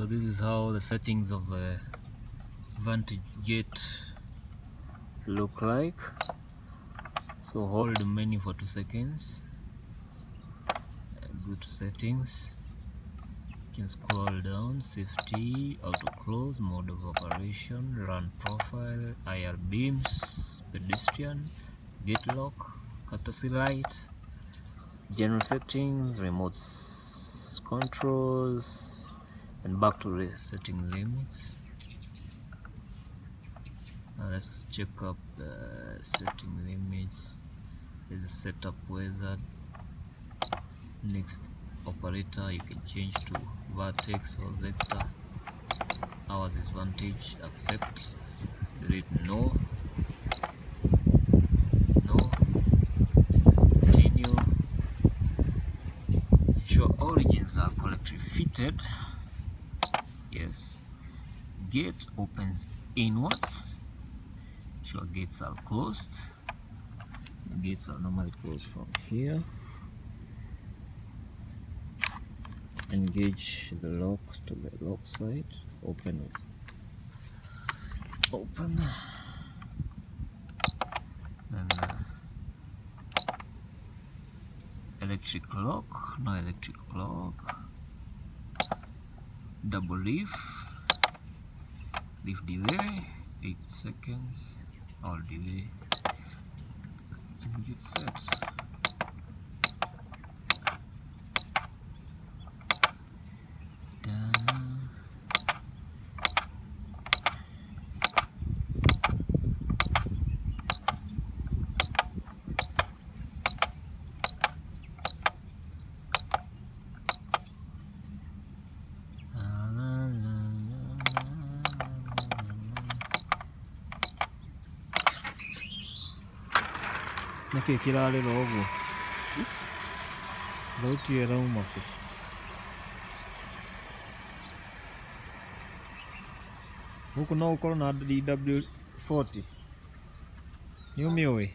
so this is how the settings of the vantage jet look like. So hold the menu for two seconds. Go to settings. You can scroll down safety auto close mode of operation run profile ir beams pedestrian gate lock courtesy light general settings remote controls and back to the setting limits. Now let's check up the setting limits. There's a setup wizard. Next operator you can change to vertex or vector. Ours is vantage accept delete no. No. Continue. Ensure origins are correctly fitted yes. Gate opens inwards. Ensure gates are closed. Gates are normally closed from here. Engage the lock to the lock side. Open is open. Then uh, electric lock. No electric lock double leaf. Leaf delay. 8 seconds. All delay. And get set nä kä rarä ra å guo thauti ä rauma kå gå kå no å korwo na dw 40 nä å mä å ä